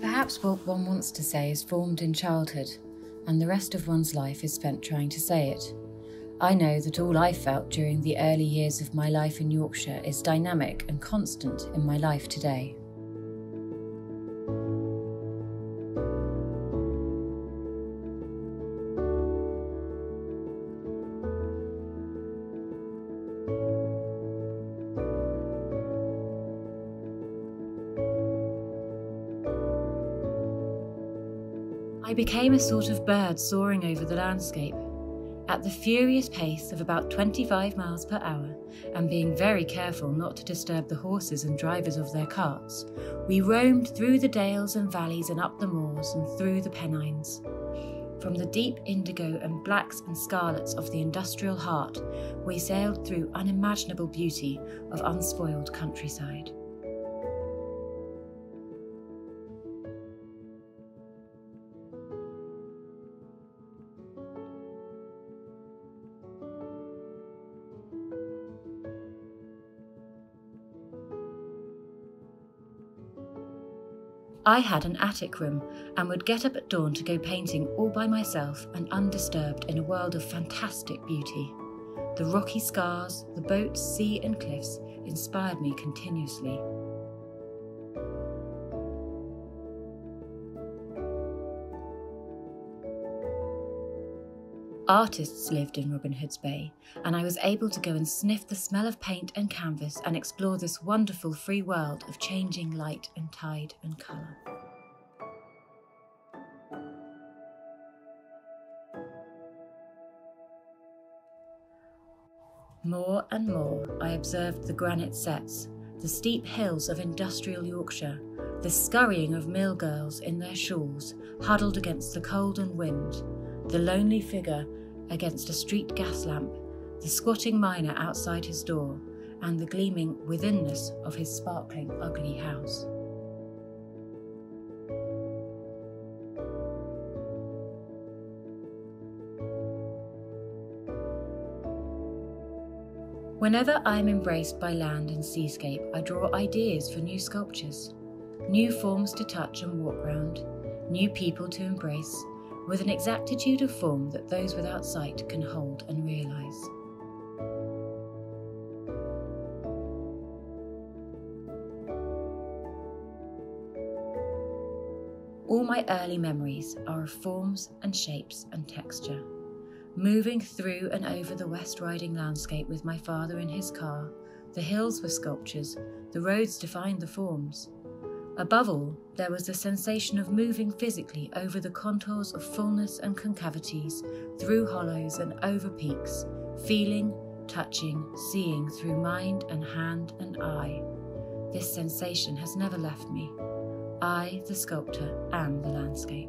Perhaps what one wants to say is formed in childhood, and the rest of one's life is spent trying to say it. I know that all I felt during the early years of my life in Yorkshire is dynamic and constant in my life today. I became a sort of bird soaring over the landscape. At the furious pace of about 25 miles per hour, and being very careful not to disturb the horses and drivers of their carts, we roamed through the dales and valleys and up the moors and through the Pennines. From the deep indigo and blacks and scarlets of the industrial heart, we sailed through unimaginable beauty of unspoiled countryside. I had an attic room and would get up at dawn to go painting all by myself and undisturbed in a world of fantastic beauty. The rocky scars, the boats, sea, and cliffs inspired me continuously. Artists lived in Robin Hood's Bay, and I was able to go and sniff the smell of paint and canvas and explore this wonderful free world of changing light and tide and colour. More and more I observed the granite setts, the steep hills of industrial Yorkshire, the scurrying of mill girls in their shawls, huddled against the cold and wind, the lonely figure against a street gas lamp, the squatting miner outside his door, and the gleaming withinness of his sparkling, ugly house. Whenever I am embraced by land and seascape, I draw ideas for new sculptures, new forms to touch and walk round, new people to embrace, with an exactitude of form that those without sight can hold and realise. All my early memories are of forms and shapes and texture. Moving through and over the West Riding landscape with my father in his car, the hills were sculptures, the roads defined the forms. Above all, there was the sensation of moving physically over the contours of fullness and concavities, through hollows and over peaks, feeling, touching, seeing through mind and hand and eye. This sensation has never left me. I, the sculptor, am the landscape.